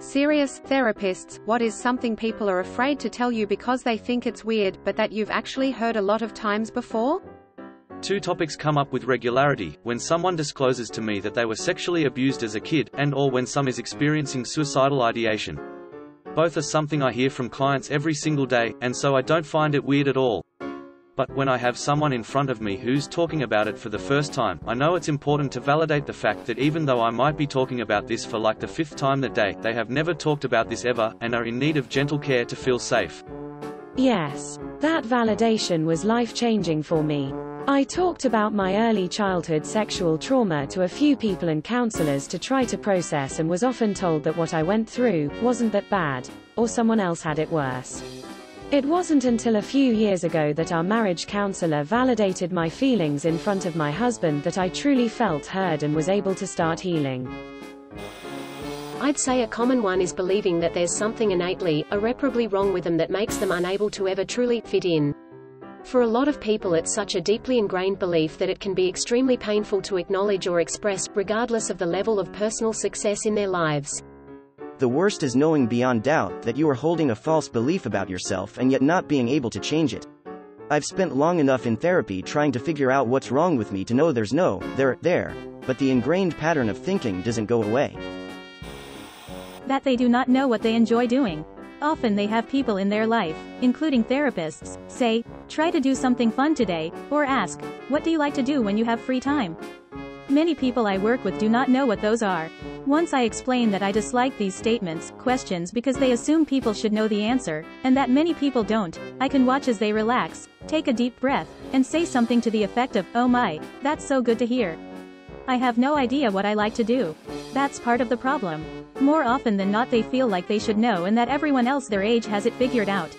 Serious, therapists, what is something people are afraid to tell you because they think it's weird, but that you've actually heard a lot of times before? Two topics come up with regularity, when someone discloses to me that they were sexually abused as a kid, and or when some is experiencing suicidal ideation. Both are something I hear from clients every single day, and so I don't find it weird at all. But when I have someone in front of me who's talking about it for the first time, I know it's important to validate the fact that even though I might be talking about this for like the fifth time that day, they have never talked about this ever, and are in need of gentle care to feel safe. Yes. That validation was life-changing for me. I talked about my early childhood sexual trauma to a few people and counselors to try to process and was often told that what I went through wasn't that bad, or someone else had it worse. It wasn't until a few years ago that our marriage counselor validated my feelings in front of my husband that I truly felt heard and was able to start healing. I'd say a common one is believing that there's something innately, irreparably wrong with them that makes them unable to ever truly fit in. For a lot of people it's such a deeply ingrained belief that it can be extremely painful to acknowledge or express, regardless of the level of personal success in their lives. The worst is knowing beyond doubt that you are holding a false belief about yourself and yet not being able to change it. I've spent long enough in therapy trying to figure out what's wrong with me to know there's no, there, there, but the ingrained pattern of thinking doesn't go away. That they do not know what they enjoy doing. Often they have people in their life, including therapists, say, try to do something fun today, or ask, what do you like to do when you have free time? Many people I work with do not know what those are. Once I explain that I dislike these statements, questions because they assume people should know the answer, and that many people don't, I can watch as they relax, take a deep breath, and say something to the effect of, oh my, that's so good to hear. I have no idea what I like to do. That's part of the problem. More often than not they feel like they should know and that everyone else their age has it figured out.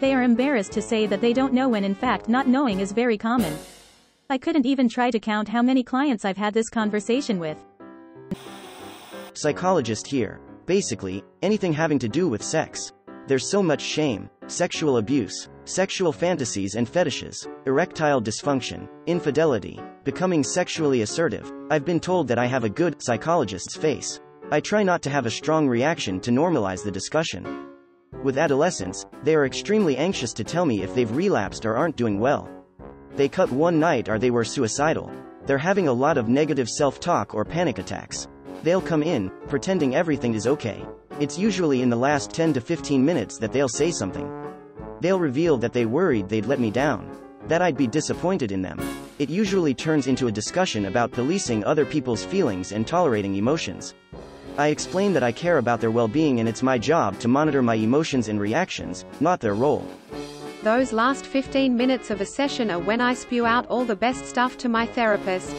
They are embarrassed to say that they don't know when in fact not knowing is very common. I couldn't even try to count how many clients I've had this conversation with. Psychologist here. Basically, anything having to do with sex. There's so much shame, sexual abuse, sexual fantasies and fetishes, erectile dysfunction, infidelity, becoming sexually assertive. I've been told that I have a good psychologist's face. I try not to have a strong reaction to normalize the discussion. With adolescents, they are extremely anxious to tell me if they've relapsed or aren't doing well. They cut one night or they were suicidal. They're having a lot of negative self-talk or panic attacks. They'll come in, pretending everything is okay. It's usually in the last 10 to 15 minutes that they'll say something. They'll reveal that they worried they'd let me down. That I'd be disappointed in them. It usually turns into a discussion about policing other people's feelings and tolerating emotions. I explain that I care about their well-being and it's my job to monitor my emotions and reactions, not their role. Those last 15 minutes of a session are when I spew out all the best stuff to my therapist.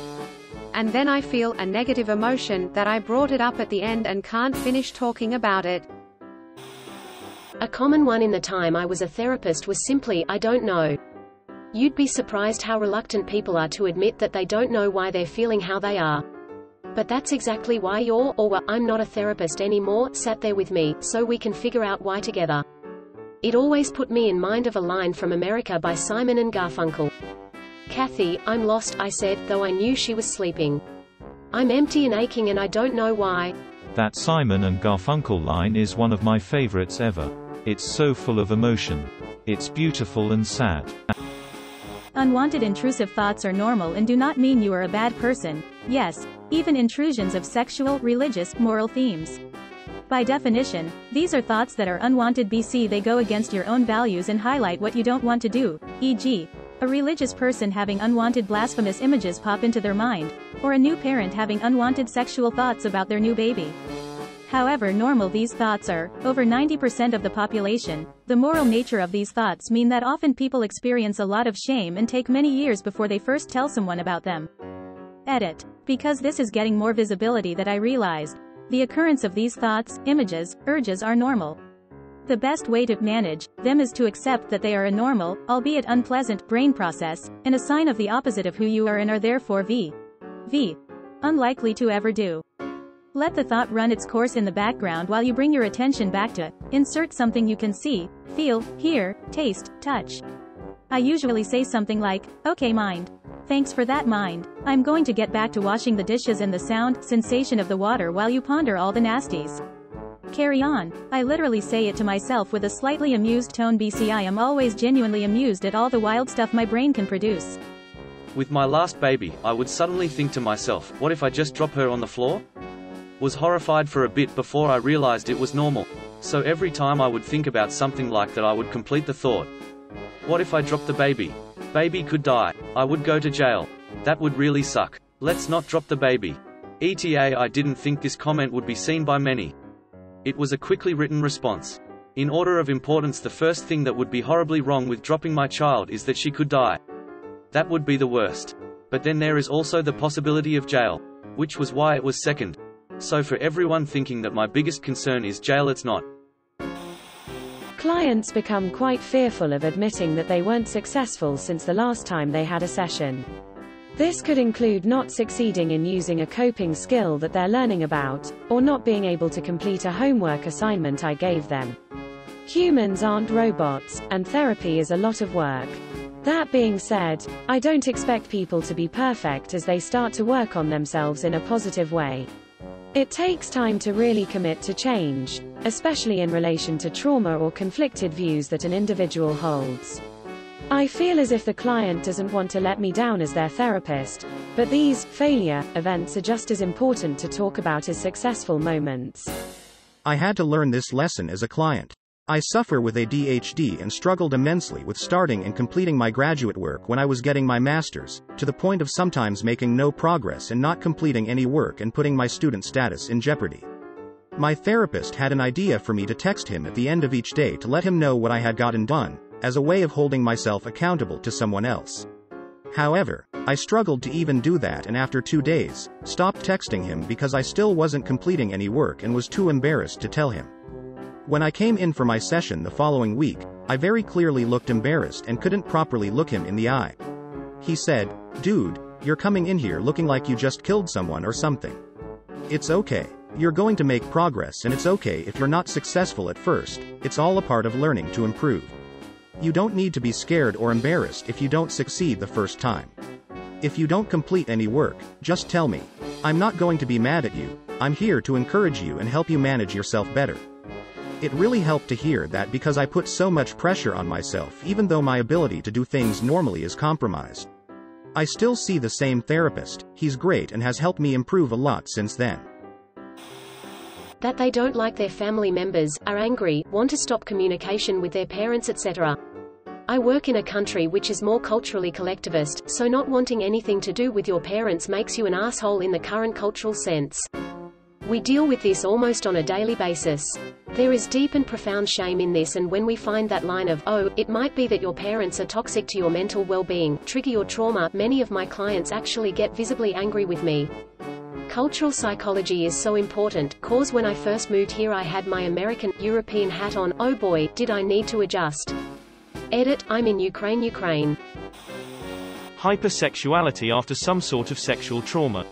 And then I feel a negative emotion that I brought it up at the end and can't finish talking about it. A common one in the time I was a therapist was simply, I don't know. You'd be surprised how reluctant people are to admit that they don't know why they're feeling how they are. But that's exactly why you're, or were, I'm not a therapist anymore, sat there with me, so we can figure out why together. It always put me in mind of a line from America by Simon and Garfunkel. Kathy, I'm lost, I said, though I knew she was sleeping. I'm empty and aching and I don't know why. That Simon and Garfunkel line is one of my favorites ever. It's so full of emotion. It's beautiful and sad. Unwanted intrusive thoughts are normal and do not mean you are a bad person. Yes, even intrusions of sexual, religious, moral themes. By definition, these are thoughts that are unwanted BC they go against your own values and highlight what you don't want to do, e.g., a religious person having unwanted blasphemous images pop into their mind, or a new parent having unwanted sexual thoughts about their new baby. However normal these thoughts are, over 90% of the population, the moral nature of these thoughts mean that often people experience a lot of shame and take many years before they first tell someone about them. Edit. Because this is getting more visibility that I realized, the occurrence of these thoughts, images, urges are normal. The best way to manage them is to accept that they are a normal, albeit unpleasant, brain process, and a sign of the opposite of who you are and are therefore v. v. unlikely to ever do. Let the thought run its course in the background while you bring your attention back to insert something you can see, feel, hear, taste, touch. I usually say something like, okay mind. Thanks for that mind. I'm going to get back to washing the dishes and the sound, sensation of the water while you ponder all the nasties. Carry on. I literally say it to myself with a slightly amused tone BC I am always genuinely amused at all the wild stuff my brain can produce. With my last baby, I would suddenly think to myself, what if I just drop her on the floor? Was horrified for a bit before I realized it was normal. So every time I would think about something like that I would complete the thought. What if I drop the baby? Baby could die. I would go to jail. That would really suck. Let's not drop the baby. ETA I didn't think this comment would be seen by many. It was a quickly written response. In order of importance the first thing that would be horribly wrong with dropping my child is that she could die. That would be the worst. But then there is also the possibility of jail. Which was why it was second. So for everyone thinking that my biggest concern is jail it's not. Clients become quite fearful of admitting that they weren't successful since the last time they had a session. This could include not succeeding in using a coping skill that they're learning about, or not being able to complete a homework assignment I gave them. Humans aren't robots, and therapy is a lot of work. That being said, I don't expect people to be perfect as they start to work on themselves in a positive way. It takes time to really commit to change, especially in relation to trauma or conflicted views that an individual holds. I feel as if the client doesn't want to let me down as their therapist, but these failure events are just as important to talk about as successful moments. I had to learn this lesson as a client. I suffer with ADHD and struggled immensely with starting and completing my graduate work when I was getting my master's, to the point of sometimes making no progress and not completing any work and putting my student status in jeopardy. My therapist had an idea for me to text him at the end of each day to let him know what I had gotten done, as a way of holding myself accountable to someone else. However, I struggled to even do that and after two days, stopped texting him because I still wasn't completing any work and was too embarrassed to tell him. When I came in for my session the following week, I very clearly looked embarrassed and couldn't properly look him in the eye. He said, Dude, you're coming in here looking like you just killed someone or something. It's okay. You're going to make progress and it's okay if you're not successful at first, it's all a part of learning to improve. You don't need to be scared or embarrassed if you don't succeed the first time. If you don't complete any work, just tell me. I'm not going to be mad at you, I'm here to encourage you and help you manage yourself better. It really helped to hear that because I put so much pressure on myself even though my ability to do things normally is compromised. I still see the same therapist, he's great and has helped me improve a lot since then. That they don't like their family members, are angry, want to stop communication with their parents etc. I work in a country which is more culturally collectivist, so not wanting anything to do with your parents makes you an asshole in the current cultural sense. We deal with this almost on a daily basis. There is deep and profound shame in this and when we find that line of, oh, it might be that your parents are toxic to your mental well-being, trigger your trauma, many of my clients actually get visibly angry with me. Cultural psychology is so important, cause when I first moved here I had my American, European hat on, oh boy, did I need to adjust. Edit, I'm in Ukraine Ukraine. Hypersexuality after some sort of sexual trauma.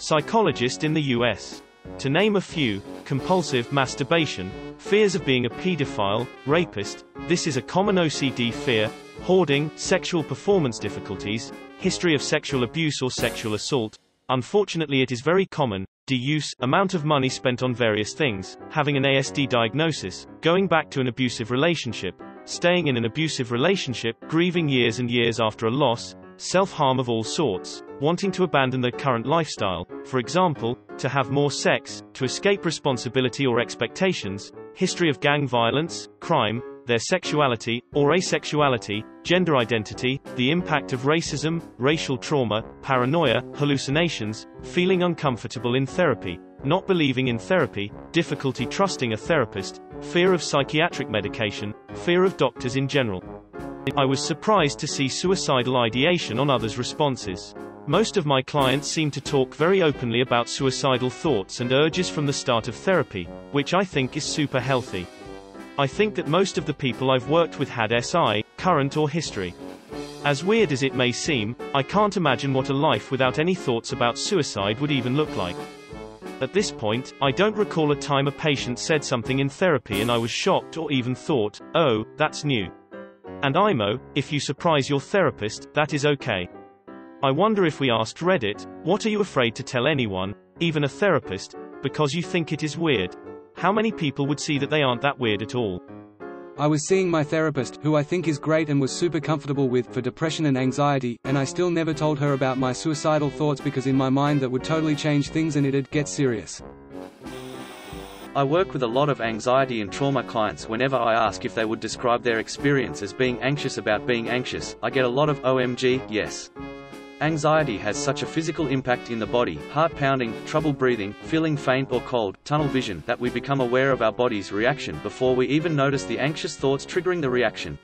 Psychologist in the US. To name a few, compulsive masturbation, fears of being a pedophile, rapist, this is a common OCD fear, hoarding, sexual performance difficulties, history of sexual abuse or sexual assault. Unfortunately it is very common, de-use, amount of money spent on various things, having an ASD diagnosis, going back to an abusive relationship, staying in an abusive relationship, grieving years and years after a loss, self-harm of all sorts, wanting to abandon their current lifestyle, for example, to have more sex, to escape responsibility or expectations, history of gang violence, crime, their sexuality, or asexuality, gender identity, the impact of racism, racial trauma, paranoia, hallucinations, feeling uncomfortable in therapy, not believing in therapy, difficulty trusting a therapist, fear of psychiatric medication, fear of doctors in general. I was surprised to see suicidal ideation on others' responses. Most of my clients seem to talk very openly about suicidal thoughts and urges from the start of therapy, which I think is super healthy. I think that most of the people I've worked with had SI, current or history. As weird as it may seem, I can't imagine what a life without any thoughts about suicide would even look like. At this point, I don't recall a time a patient said something in therapy and I was shocked or even thought, oh, that's new. And IMO, if you surprise your therapist, that is okay. I wonder if we asked Reddit, what are you afraid to tell anyone, even a therapist, because you think it is weird? How many people would see that they aren't that weird at all? I was seeing my therapist, who I think is great and was super comfortable with, for depression and anxiety, and I still never told her about my suicidal thoughts because in my mind that would totally change things and it'd get serious. I work with a lot of anxiety and trauma clients whenever I ask if they would describe their experience as being anxious about being anxious, I get a lot of OMG, yes. Anxiety has such a physical impact in the body, heart pounding, trouble breathing, feeling faint or cold, tunnel vision, that we become aware of our body's reaction before we even notice the anxious thoughts triggering the reaction.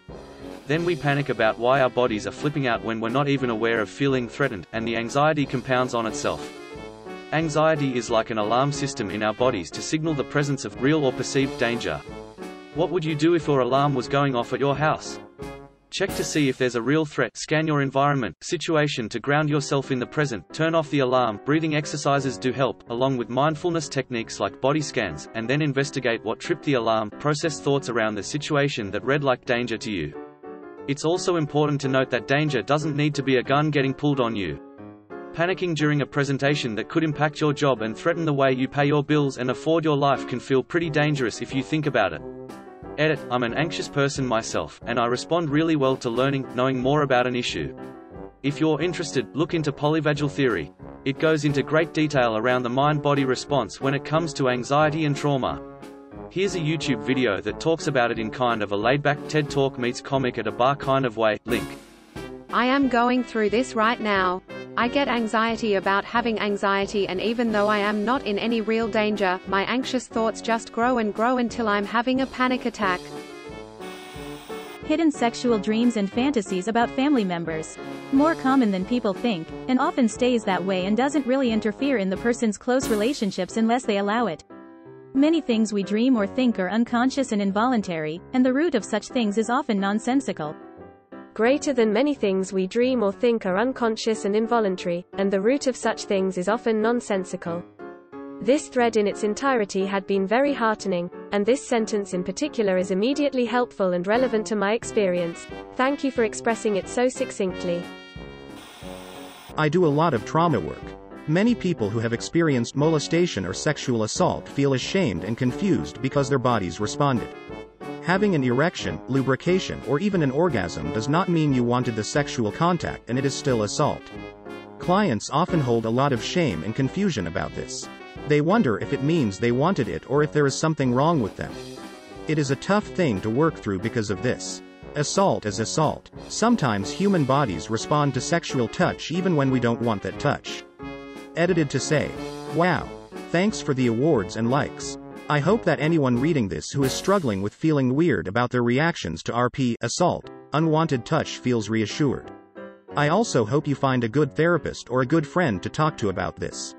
Then we panic about why our bodies are flipping out when we're not even aware of feeling threatened, and the anxiety compounds on itself. Anxiety is like an alarm system in our bodies to signal the presence of real or perceived danger. What would you do if your alarm was going off at your house? Check to see if there's a real threat, scan your environment, situation to ground yourself in the present, turn off the alarm, breathing exercises do help, along with mindfulness techniques like body scans, and then investigate what tripped the alarm, process thoughts around the situation that read like danger to you. It's also important to note that danger doesn't need to be a gun getting pulled on you. Panicking during a presentation that could impact your job and threaten the way you pay your bills and afford your life can feel pretty dangerous if you think about it. Edit, I'm an anxious person myself, and I respond really well to learning, knowing more about an issue. If you're interested, look into polyvagal theory. It goes into great detail around the mind-body response when it comes to anxiety and trauma. Here's a YouTube video that talks about it in kind of a laid-back TED Talk meets comic at a bar kind of way, link. I am going through this right now. I get anxiety about having anxiety and even though I am not in any real danger, my anxious thoughts just grow and grow until I'm having a panic attack. Hidden sexual dreams and fantasies about family members. More common than people think, and often stays that way and doesn't really interfere in the person's close relationships unless they allow it. Many things we dream or think are unconscious and involuntary, and the root of such things is often nonsensical. Greater than many things we dream or think are unconscious and involuntary, and the root of such things is often nonsensical. This thread in its entirety had been very heartening, and this sentence in particular is immediately helpful and relevant to my experience. Thank you for expressing it so succinctly. I do a lot of trauma work. Many people who have experienced molestation or sexual assault feel ashamed and confused because their bodies responded. Having an erection, lubrication, or even an orgasm does not mean you wanted the sexual contact and it is still assault. Clients often hold a lot of shame and confusion about this. They wonder if it means they wanted it or if there is something wrong with them. It is a tough thing to work through because of this. Assault is assault. Sometimes human bodies respond to sexual touch even when we don't want that touch. Edited to say, Wow. Thanks for the awards and likes. I hope that anyone reading this who is struggling with feeling weird about their reactions to RP, assault, unwanted touch feels reassured. I also hope you find a good therapist or a good friend to talk to about this.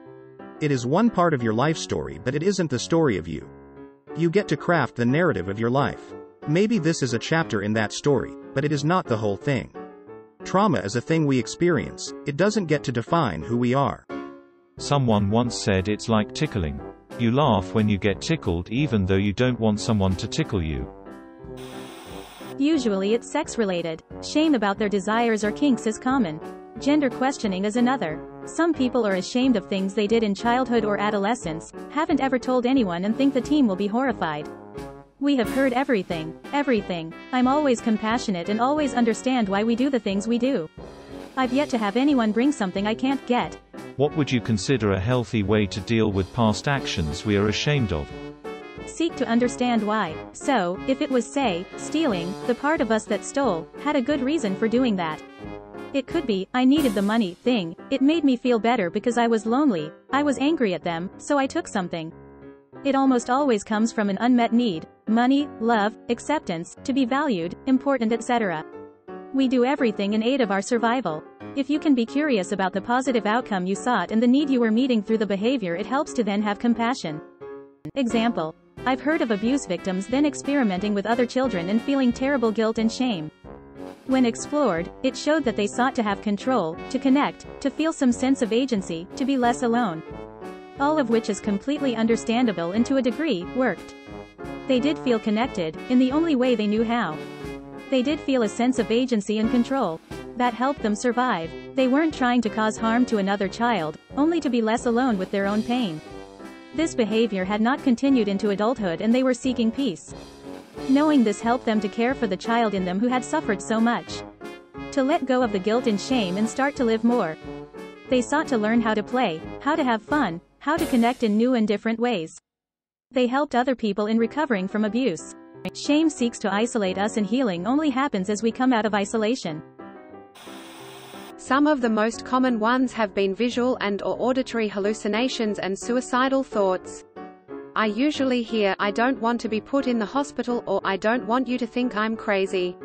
It is one part of your life story, but it isn't the story of you. You get to craft the narrative of your life. Maybe this is a chapter in that story, but it is not the whole thing. Trauma is a thing we experience, it doesn't get to define who we are. Someone once said it's like tickling. You laugh when you get tickled even though you don't want someone to tickle you. Usually it's sex-related. Shame about their desires or kinks is common. Gender questioning is another. Some people are ashamed of things they did in childhood or adolescence, haven't ever told anyone and think the team will be horrified. We have heard everything, everything. I'm always compassionate and always understand why we do the things we do. I've yet to have anyone bring something I can't get, what would you consider a healthy way to deal with past actions we are ashamed of? Seek to understand why. So, if it was, say, stealing, the part of us that stole, had a good reason for doing that. It could be, I needed the money, thing, it made me feel better because I was lonely, I was angry at them, so I took something. It almost always comes from an unmet need, money, love, acceptance, to be valued, important etc. We do everything in aid of our survival. If you can be curious about the positive outcome you sought and the need you were meeting through the behavior it helps to then have compassion. Example. I've heard of abuse victims then experimenting with other children and feeling terrible guilt and shame. When explored, it showed that they sought to have control, to connect, to feel some sense of agency, to be less alone. All of which is completely understandable and to a degree, worked. They did feel connected, in the only way they knew how. They did feel a sense of agency and control that helped them survive. They weren't trying to cause harm to another child, only to be less alone with their own pain. This behavior had not continued into adulthood and they were seeking peace. Knowing this helped them to care for the child in them who had suffered so much. To let go of the guilt and shame and start to live more. They sought to learn how to play, how to have fun, how to connect in new and different ways. They helped other people in recovering from abuse. Shame seeks to isolate us and healing only happens as we come out of isolation. Some of the most common ones have been visual and or auditory hallucinations and suicidal thoughts. I usually hear I don't want to be put in the hospital or I don't want you to think I'm crazy.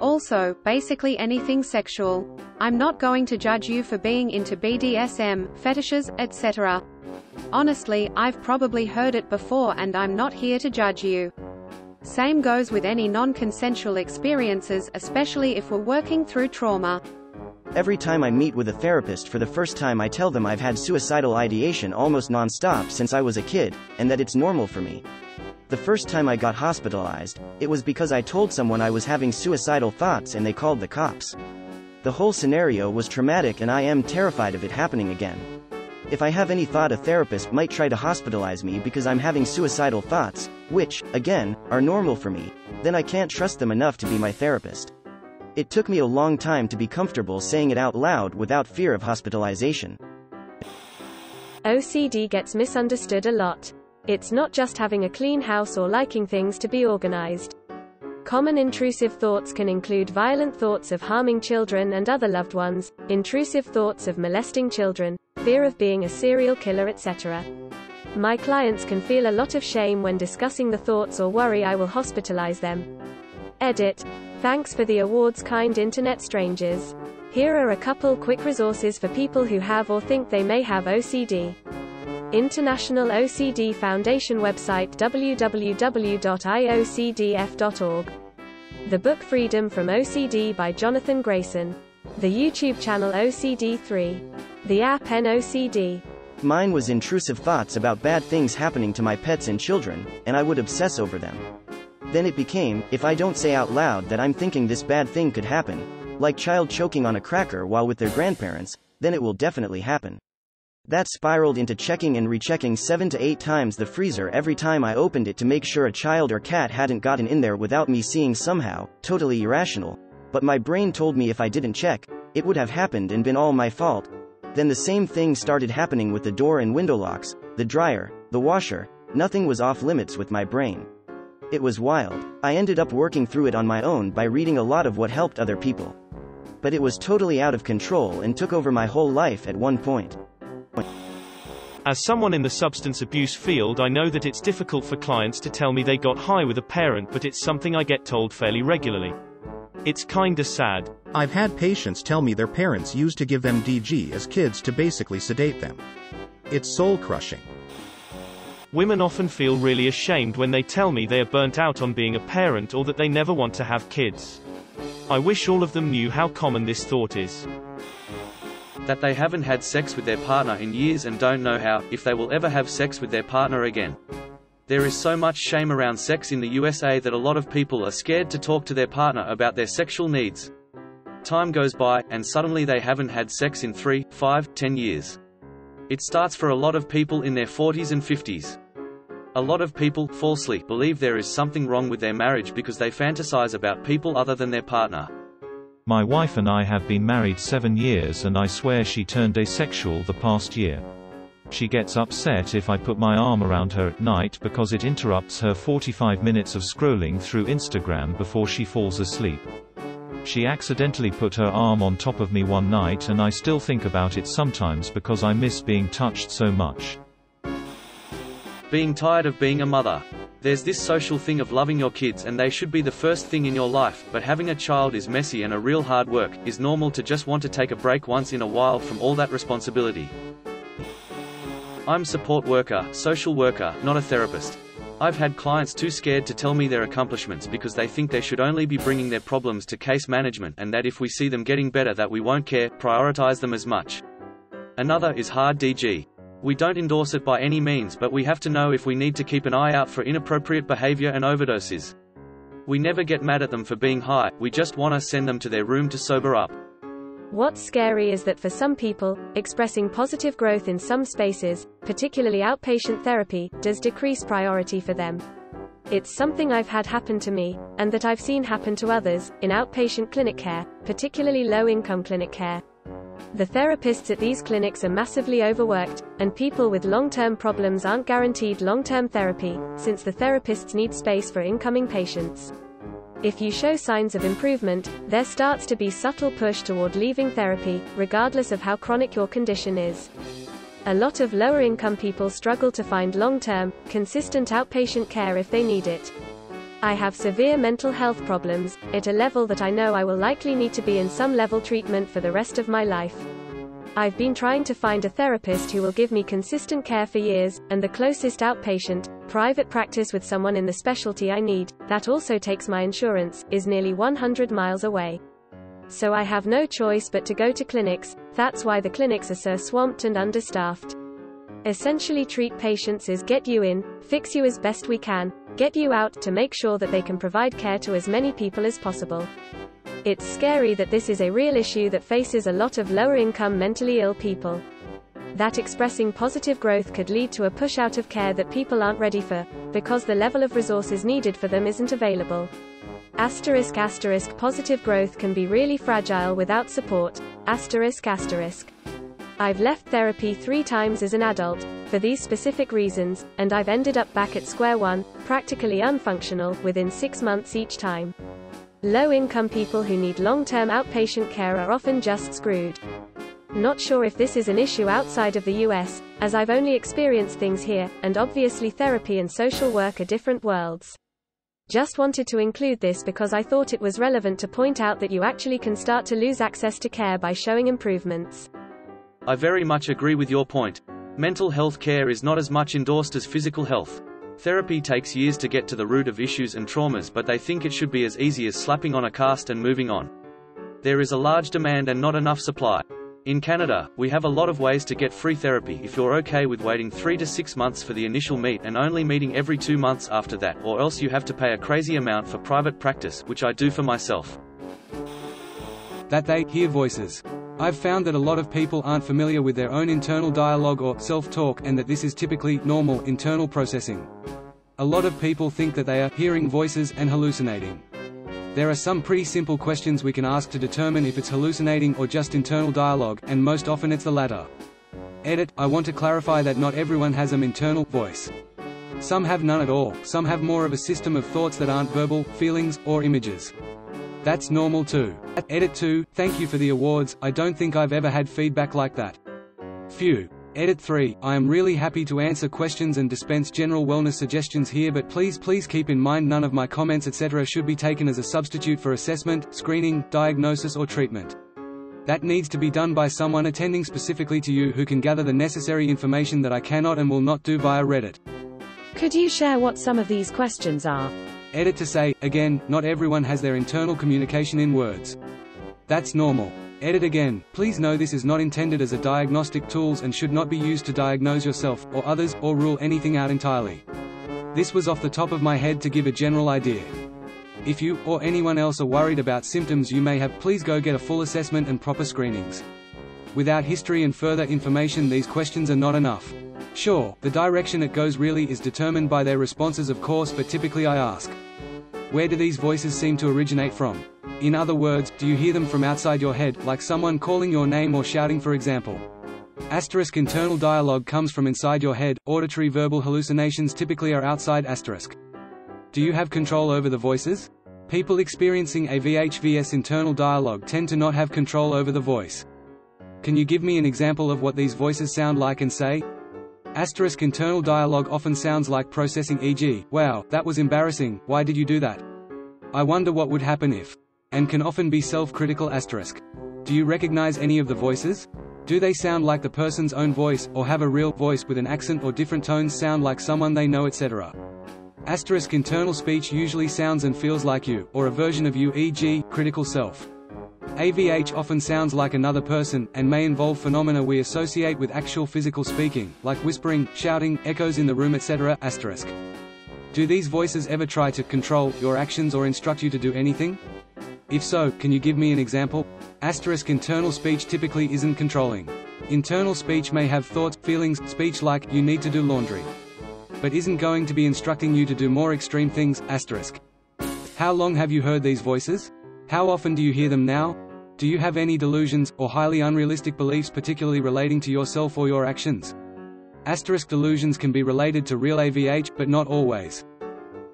Also, basically anything sexual. I'm not going to judge you for being into BDSM, fetishes, etc. Honestly, I've probably heard it before and I'm not here to judge you. Same goes with any non-consensual experiences, especially if we're working through trauma. Every time I meet with a therapist for the first time I tell them I've had suicidal ideation almost non-stop since I was a kid, and that it's normal for me. The first time I got hospitalized, it was because I told someone I was having suicidal thoughts and they called the cops. The whole scenario was traumatic and I am terrified of it happening again. If I have any thought a therapist might try to hospitalize me because I'm having suicidal thoughts, which, again, are normal for me, then I can't trust them enough to be my therapist. It took me a long time to be comfortable saying it out loud without fear of hospitalization. OCD gets misunderstood a lot. It's not just having a clean house or liking things to be organized. Common intrusive thoughts can include violent thoughts of harming children and other loved ones, intrusive thoughts of molesting children, fear of being a serial killer, etc. My clients can feel a lot of shame when discussing the thoughts or worry I will hospitalize them. Edit. Thanks for the awards, kind internet strangers. Here are a couple quick resources for people who have or think they may have OCD. International OCD Foundation website www.iocdf.org. The book Freedom from OCD by Jonathan Grayson. The YouTube channel OCD3. The app NOCD. Mine was intrusive thoughts about bad things happening to my pets and children, and I would obsess over them. Then it became, if I don't say out loud that I'm thinking this bad thing could happen, like child choking on a cracker while with their grandparents, then it will definitely happen. That spiraled into checking and rechecking 7 to 8 times the freezer every time I opened it to make sure a child or cat hadn't gotten in there without me seeing somehow, totally irrational. But my brain told me if I didn't check, it would have happened and been all my fault. Then the same thing started happening with the door and window locks, the dryer, the washer, nothing was off limits with my brain. It was wild. I ended up working through it on my own by reading a lot of what helped other people. But it was totally out of control and took over my whole life at one point. As someone in the substance abuse field I know that it's difficult for clients to tell me they got high with a parent but it's something I get told fairly regularly. It's kinda sad. I've had patients tell me their parents used to give them DG as kids to basically sedate them. It's soul crushing. Women often feel really ashamed when they tell me they are burnt out on being a parent or that they never want to have kids. I wish all of them knew how common this thought is. That they haven't had sex with their partner in years and don't know how, if they will ever have sex with their partner again. There is so much shame around sex in the USA that a lot of people are scared to talk to their partner about their sexual needs. Time goes by, and suddenly they haven't had sex in 3, 5, 10 years. It starts for a lot of people in their 40s and 50s. A lot of people, falsely, believe there is something wrong with their marriage because they fantasize about people other than their partner. My wife and I have been married seven years and I swear she turned asexual the past year. She gets upset if I put my arm around her at night because it interrupts her 45 minutes of scrolling through Instagram before she falls asleep. She accidentally put her arm on top of me one night and I still think about it sometimes because I miss being touched so much. Being tired of being a mother. There's this social thing of loving your kids and they should be the first thing in your life, but having a child is messy and a real hard work, is normal to just want to take a break once in a while from all that responsibility. I'm support worker, social worker, not a therapist. I've had clients too scared to tell me their accomplishments because they think they should only be bringing their problems to case management and that if we see them getting better that we won't care, prioritize them as much. Another is hard DG. We don't endorse it by any means but we have to know if we need to keep an eye out for inappropriate behavior and overdoses. We never get mad at them for being high, we just want to send them to their room to sober up. What's scary is that for some people, expressing positive growth in some spaces, particularly outpatient therapy, does decrease priority for them. It's something I've had happen to me, and that I've seen happen to others, in outpatient clinic care, particularly low-income clinic care. The therapists at these clinics are massively overworked, and people with long-term problems aren't guaranteed long-term therapy, since the therapists need space for incoming patients. If you show signs of improvement, there starts to be subtle push toward leaving therapy, regardless of how chronic your condition is. A lot of lower income people struggle to find long-term, consistent outpatient care if they need it. I have severe mental health problems, at a level that I know I will likely need to be in some level treatment for the rest of my life. I've been trying to find a therapist who will give me consistent care for years, and the closest outpatient, private practice with someone in the specialty I need, that also takes my insurance, is nearly 100 miles away. So I have no choice but to go to clinics, that's why the clinics are so swamped and understaffed. Essentially treat patients is get you in, fix you as best we can, get you out to make sure that they can provide care to as many people as possible. It's scary that this is a real issue that faces a lot of lower income mentally ill people. That expressing positive growth could lead to a push out of care that people aren't ready for, because the level of resources needed for them isn't available. Asterisk asterisk positive growth can be really fragile without support. Asterisk asterisk. I've left therapy three times as an adult, for these specific reasons, and I've ended up back at square one, practically unfunctional, within six months each time. Low-income people who need long-term outpatient care are often just screwed. Not sure if this is an issue outside of the US, as I've only experienced things here, and obviously therapy and social work are different worlds. Just wanted to include this because I thought it was relevant to point out that you actually can start to lose access to care by showing improvements. I very much agree with your point. Mental health care is not as much endorsed as physical health. Therapy takes years to get to the root of issues and traumas but they think it should be as easy as slapping on a cast and moving on. There is a large demand and not enough supply. In Canada, we have a lot of ways to get free therapy if you're okay with waiting 3 to 6 months for the initial meet and only meeting every 2 months after that or else you have to pay a crazy amount for private practice, which I do for myself. That they hear voices. I've found that a lot of people aren't familiar with their own internal dialogue or self-talk and that this is typically normal internal processing. A lot of people think that they are hearing voices and hallucinating. There are some pretty simple questions we can ask to determine if it's hallucinating or just internal dialogue, and most often it's the latter. Edit, I want to clarify that not everyone has an internal voice. Some have none at all, some have more of a system of thoughts that aren't verbal, feelings, or images. That's normal too. Edit 2, thank you for the awards, I don't think I've ever had feedback like that. Phew. Edit 3, I am really happy to answer questions and dispense general wellness suggestions here but please please keep in mind none of my comments etc should be taken as a substitute for assessment, screening, diagnosis or treatment. That needs to be done by someone attending specifically to you who can gather the necessary information that I cannot and will not do via Reddit. Could you share what some of these questions are? Edit to say, again, not everyone has their internal communication in words. That's normal. Edit again, please know this is not intended as a diagnostic tools and should not be used to diagnose yourself, or others, or rule anything out entirely. This was off the top of my head to give a general idea. If you, or anyone else are worried about symptoms you may have please go get a full assessment and proper screenings. Without history and further information these questions are not enough. Sure, the direction it goes really is determined by their responses of course but typically I ask. Where do these voices seem to originate from? In other words, do you hear them from outside your head, like someone calling your name or shouting for example? Asterisk internal dialogue comes from inside your head, auditory verbal hallucinations typically are outside asterisk. Do you have control over the voices? People experiencing AVH VS internal dialogue tend to not have control over the voice. Can you give me an example of what these voices sound like and say? Asterisk internal dialogue often sounds like processing e.g., wow, that was embarrassing, why did you do that? I wonder what would happen if. And can often be self-critical asterisk. Do you recognize any of the voices? Do they sound like the person's own voice, or have a real voice with an accent or different tones sound like someone they know etc. Asterisk internal speech usually sounds and feels like you, or a version of you e.g., critical self. AVH often sounds like another person, and may involve phenomena we associate with actual physical speaking, like whispering, shouting, echoes in the room etc. Asterisk. Do these voices ever try to control your actions or instruct you to do anything? If so, can you give me an example? Asterisk internal speech typically isn't controlling. Internal speech may have thoughts, feelings, speech like, you need to do laundry. But isn't going to be instructing you to do more extreme things, asterisk. How long have you heard these voices? How often do you hear them now? Do you have any delusions, or highly unrealistic beliefs particularly relating to yourself or your actions? Asterisk delusions can be related to real AVH, but not always.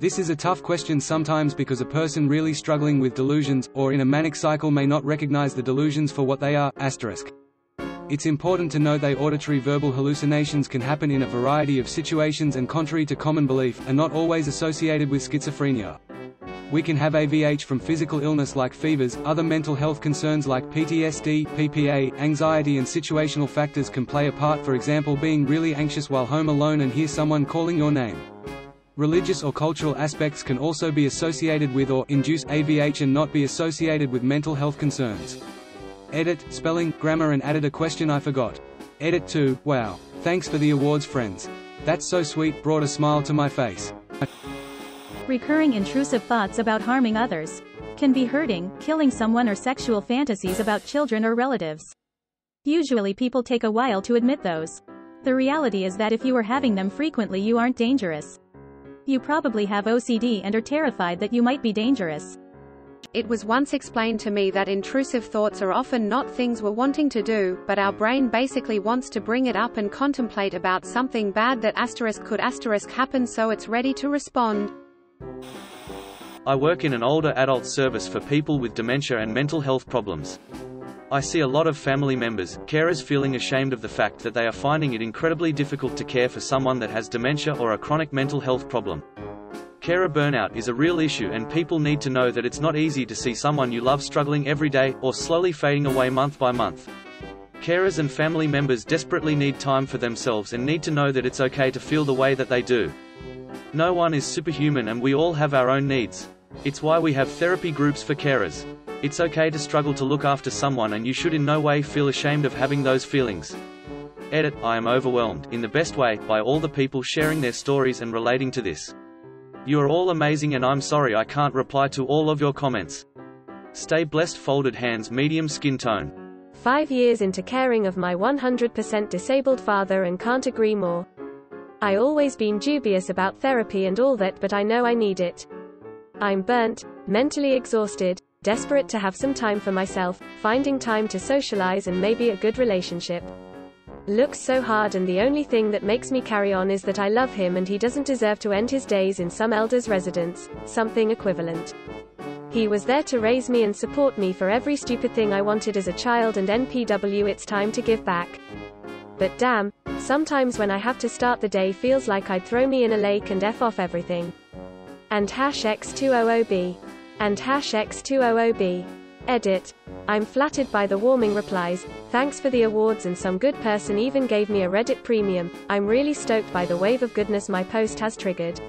This is a tough question sometimes because a person really struggling with delusions, or in a manic cycle may not recognize the delusions for what they are, asterisk. It's important to note that auditory verbal hallucinations can happen in a variety of situations and contrary to common belief, are not always associated with schizophrenia. We can have AVH from physical illness like fevers, other mental health concerns like PTSD, PPA, anxiety and situational factors can play a part for example being really anxious while home alone and hear someone calling your name. Religious or cultural aspects can also be associated with or induce AVH and not be associated with mental health concerns. Edit, spelling, grammar and added a question I forgot. Edit 2, wow. Thanks for the awards friends. That's so sweet, brought a smile to my face. Recurring intrusive thoughts about harming others can be hurting, killing someone or sexual fantasies about children or relatives. Usually people take a while to admit those. The reality is that if you are having them frequently you aren't dangerous. You probably have OCD and are terrified that you might be dangerous. It was once explained to me that intrusive thoughts are often not things we're wanting to do, but our brain basically wants to bring it up and contemplate about something bad that asterisk could asterisk happen so it's ready to respond. I work in an older adult service for people with dementia and mental health problems. I see a lot of family members, carers feeling ashamed of the fact that they are finding it incredibly difficult to care for someone that has dementia or a chronic mental health problem. Carer burnout is a real issue and people need to know that it's not easy to see someone you love struggling every day, or slowly fading away month by month. Carers and family members desperately need time for themselves and need to know that it's okay to feel the way that they do. No one is superhuman and we all have our own needs. It's why we have therapy groups for carers. It's okay to struggle to look after someone and you should in no way feel ashamed of having those feelings. Edit, I am overwhelmed, in the best way, by all the people sharing their stories and relating to this. You are all amazing and I'm sorry I can't reply to all of your comments. Stay blessed folded hands medium skin tone. Five years into caring of my 100% disabled father and can't agree more. I always been dubious about therapy and all that but I know I need it. I'm burnt, mentally exhausted, desperate to have some time for myself, finding time to socialize and maybe a good relationship. Looks so hard and the only thing that makes me carry on is that I love him and he doesn't deserve to end his days in some elder's residence, something equivalent. He was there to raise me and support me for every stupid thing I wanted as a child and NPW it's time to give back. But damn, sometimes when I have to start the day feels like I'd throw me in a lake and F off everything. And hash X200B. And hash X200B. Edit. I'm flattered by the warming replies, thanks for the awards and some good person even gave me a Reddit premium, I'm really stoked by the wave of goodness my post has triggered.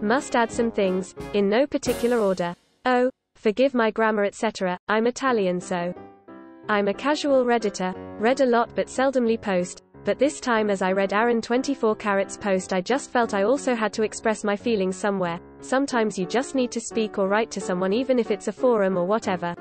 Must add some things, in no particular order. Oh, forgive my grammar etc., I'm Italian so. I'm a casual redditor, read a lot but seldomly post, but this time as I read Aaron 24 Carats post I just felt I also had to express my feelings somewhere. Sometimes you just need to speak or write to someone even if it's a forum or whatever.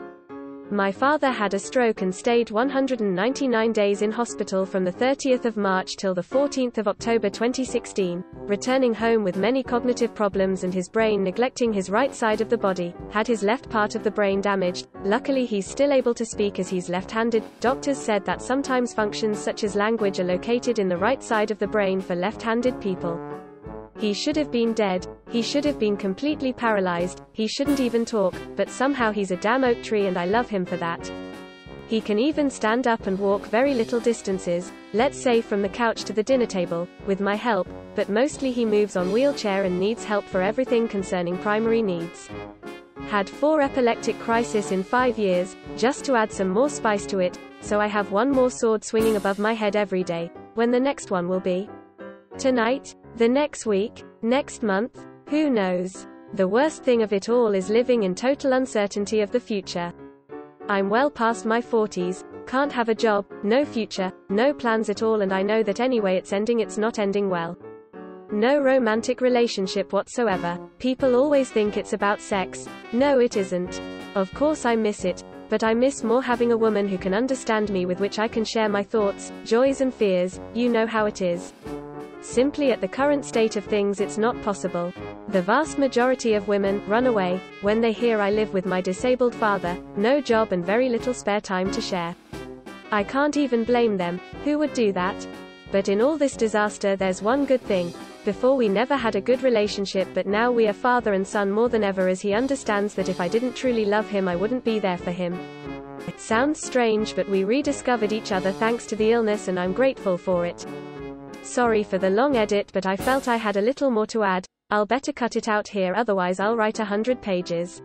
My father had a stroke and stayed 199 days in hospital from the 30th of March till the 14th of October 2016, returning home with many cognitive problems and his brain neglecting his right side of the body, had his left part of the brain damaged. Luckily he's still able to speak as he's left-handed. Doctors said that sometimes functions such as language are located in the right side of the brain for left-handed people. He should have been dead, he should have been completely paralyzed, he shouldn't even talk, but somehow he's a damn oak tree and I love him for that. He can even stand up and walk very little distances, let's say from the couch to the dinner table, with my help, but mostly he moves on wheelchair and needs help for everything concerning primary needs. Had four epileptic crisis in five years, just to add some more spice to it, so I have one more sword swinging above my head every day, when the next one will be. Tonight? The next week? Next month? Who knows? The worst thing of it all is living in total uncertainty of the future. I'm well past my 40s, can't have a job, no future, no plans at all and I know that anyway it's ending it's not ending well. No romantic relationship whatsoever. People always think it's about sex. No, it isn't. Of course, I miss it, but I miss more having a woman who can understand me with which I can share my thoughts, joys, and fears. You know how it is. Simply at the current state of things, it's not possible. The vast majority of women run away when they hear I live with my disabled father, no job, and very little spare time to share. I can't even blame them. Who would do that? But in all this disaster, there's one good thing. Before we never had a good relationship, but now we are father and son more than ever as he understands that if I didn't truly love him, I wouldn't be there for him. It sounds strange, but we rediscovered each other thanks to the illness, and I'm grateful for it. Sorry for the long edit, but I felt I had a little more to add. I'll better cut it out here, otherwise, I'll write a hundred pages.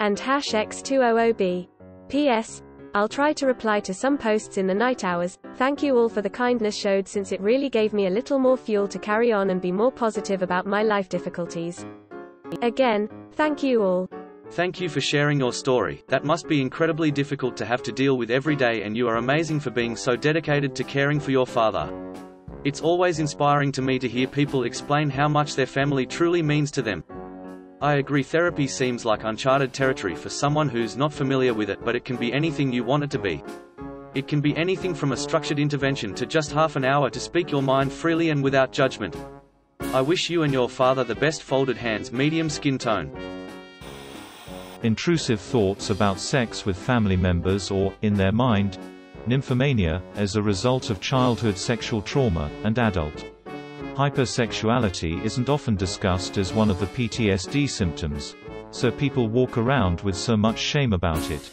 And hash X200B. P.S. I'll try to reply to some posts in the night hours. Thank you all for the kindness showed since it really gave me a little more fuel to carry on and be more positive about my life difficulties. Again, thank you all. Thank you for sharing your story. That must be incredibly difficult to have to deal with every day, and you are amazing for being so dedicated to caring for your father. It's always inspiring to me to hear people explain how much their family truly means to them. I agree therapy seems like uncharted territory for someone who's not familiar with it but it can be anything you want it to be. It can be anything from a structured intervention to just half an hour to speak your mind freely and without judgment. I wish you and your father the best folded hands medium skin tone. Intrusive thoughts about sex with family members or, in their mind, nymphomania, as a result of childhood sexual trauma, and adult Hypersexuality isn't often discussed as one of the PTSD symptoms, so people walk around with so much shame about it.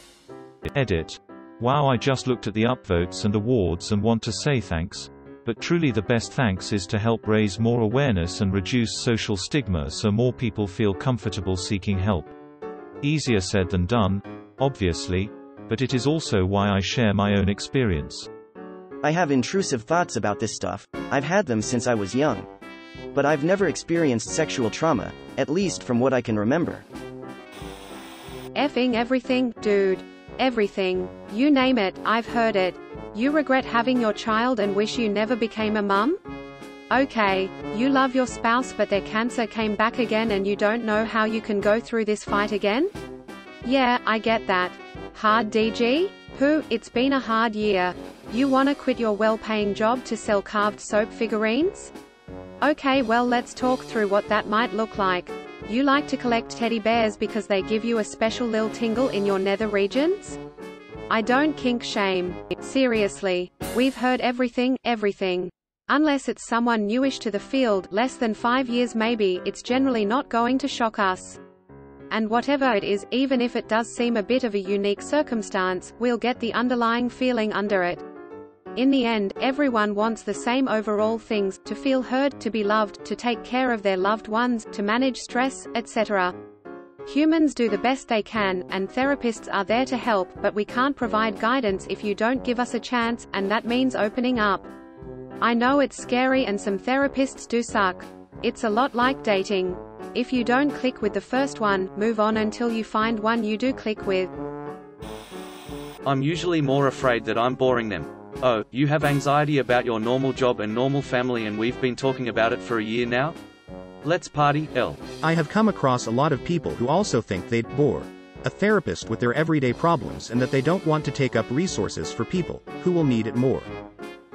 Edit. Wow I just looked at the upvotes and awards and want to say thanks. But truly the best thanks is to help raise more awareness and reduce social stigma so more people feel comfortable seeking help. Easier said than done, obviously, but it is also why I share my own experience. I have intrusive thoughts about this stuff, I've had them since I was young. But I've never experienced sexual trauma, at least from what I can remember. Effing everything, dude. Everything. You name it, I've heard it. You regret having your child and wish you never became a mum? Okay, you love your spouse but their cancer came back again and you don't know how you can go through this fight again? Yeah, I get that. Hard DG? Who, it's been a hard year. You wanna quit your well-paying job to sell carved soap figurines? Okay well let's talk through what that might look like. You like to collect teddy bears because they give you a special lil tingle in your nether regions? I don't kink shame. Seriously. We've heard everything, everything. Unless it's someone newish to the field, less than five years maybe, it's generally not going to shock us. And whatever it is, even if it does seem a bit of a unique circumstance, we'll get the underlying feeling under it. In the end, everyone wants the same overall things, to feel heard, to be loved, to take care of their loved ones, to manage stress, etc. Humans do the best they can, and therapists are there to help, but we can't provide guidance if you don't give us a chance, and that means opening up. I know it's scary and some therapists do suck. It's a lot like dating. If you don't click with the first one, move on until you find one you do click with. I'm usually more afraid that I'm boring them. Oh, you have anxiety about your normal job and normal family and we've been talking about it for a year now? Let's party, L. I have come across a lot of people who also think they'd bore a therapist with their everyday problems and that they don't want to take up resources for people who will need it more.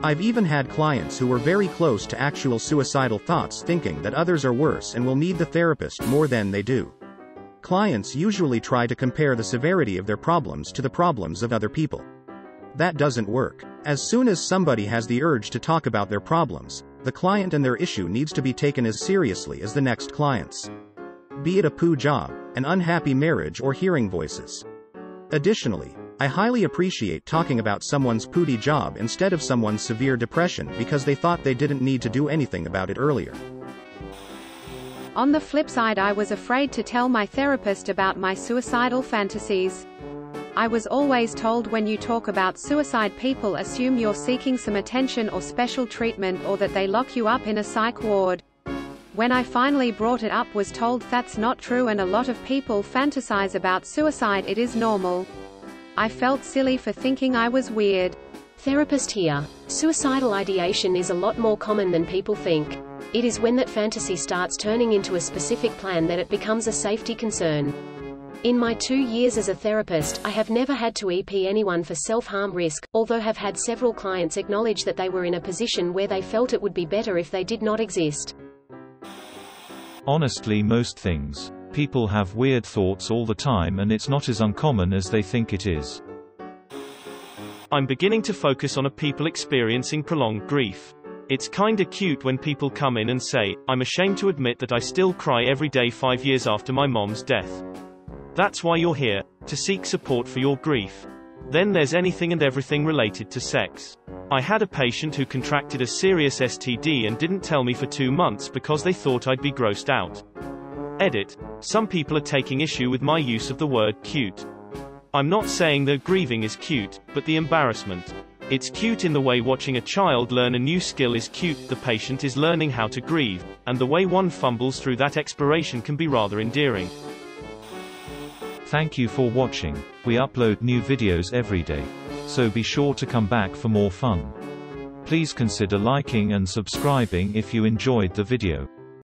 I've even had clients who were very close to actual suicidal thoughts thinking that others are worse and will need the therapist more than they do. Clients usually try to compare the severity of their problems to the problems of other people. That doesn't work. As soon as somebody has the urge to talk about their problems, the client and their issue needs to be taken as seriously as the next client's. Be it a poo job, an unhappy marriage or hearing voices. Additionally, I highly appreciate talking about someone's pooty job instead of someone's severe depression because they thought they didn't need to do anything about it earlier. On the flip side I was afraid to tell my therapist about my suicidal fantasies. I was always told when you talk about suicide people assume you're seeking some attention or special treatment or that they lock you up in a psych ward. When I finally brought it up was told that's not true and a lot of people fantasize about suicide it is normal. I felt silly for thinking I was weird. Therapist here. Suicidal ideation is a lot more common than people think. It is when that fantasy starts turning into a specific plan that it becomes a safety concern. In my two years as a therapist, I have never had to EP anyone for self-harm risk, although have had several clients acknowledge that they were in a position where they felt it would be better if they did not exist. Honestly most things. People have weird thoughts all the time and it's not as uncommon as they think it is. I'm beginning to focus on a people experiencing prolonged grief. It's kinda cute when people come in and say, I'm ashamed to admit that I still cry every day five years after my mom's death. That's why you're here, to seek support for your grief. Then there's anything and everything related to sex. I had a patient who contracted a serious STD and didn't tell me for two months because they thought I'd be grossed out. Edit. Some people are taking issue with my use of the word cute. I'm not saying the grieving is cute, but the embarrassment. It's cute in the way watching a child learn a new skill is cute, the patient is learning how to grieve, and the way one fumbles through that exploration can be rather endearing. Thank you for watching. We upload new videos every day. So be sure to come back for more fun. Please consider liking and subscribing if you enjoyed the video.